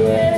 Yeah.